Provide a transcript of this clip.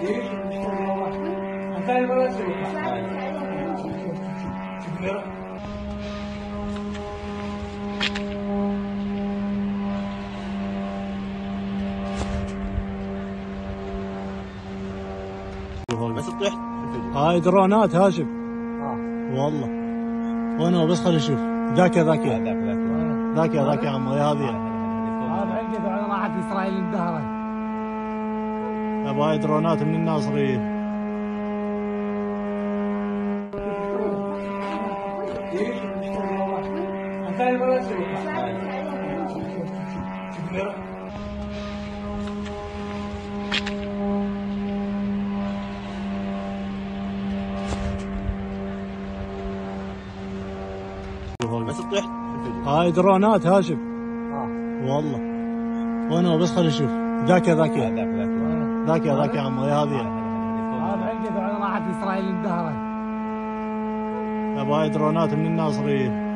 بس طحت هاي درونات هاشم. والله. وأنا بس خليني أشوف. ذاك يا ذاك يا. ذاك يا. ذاك يا عمو يا هذه هذا على راحت إسرائيل اندهرت هاي درونات من الناصريين بس طحت هاي درونات هاشم. والله. وأنا بس خليني أشوف. ذاك ذاك. يا ذاك ذاك. ذاك يا ذاك يا عمو يا هذه هذا عنقد على راحت إسرائيل اندهرت هاي درونات من الناصريين.